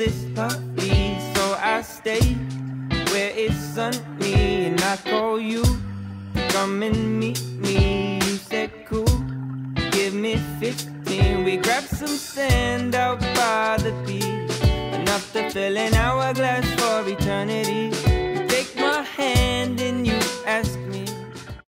this puppy, so I stay where it's sunny and I call you. Come and meet me, you said cool. Give me 15, we grab some sand out by the beach. Enough to fill an hourglass for eternity.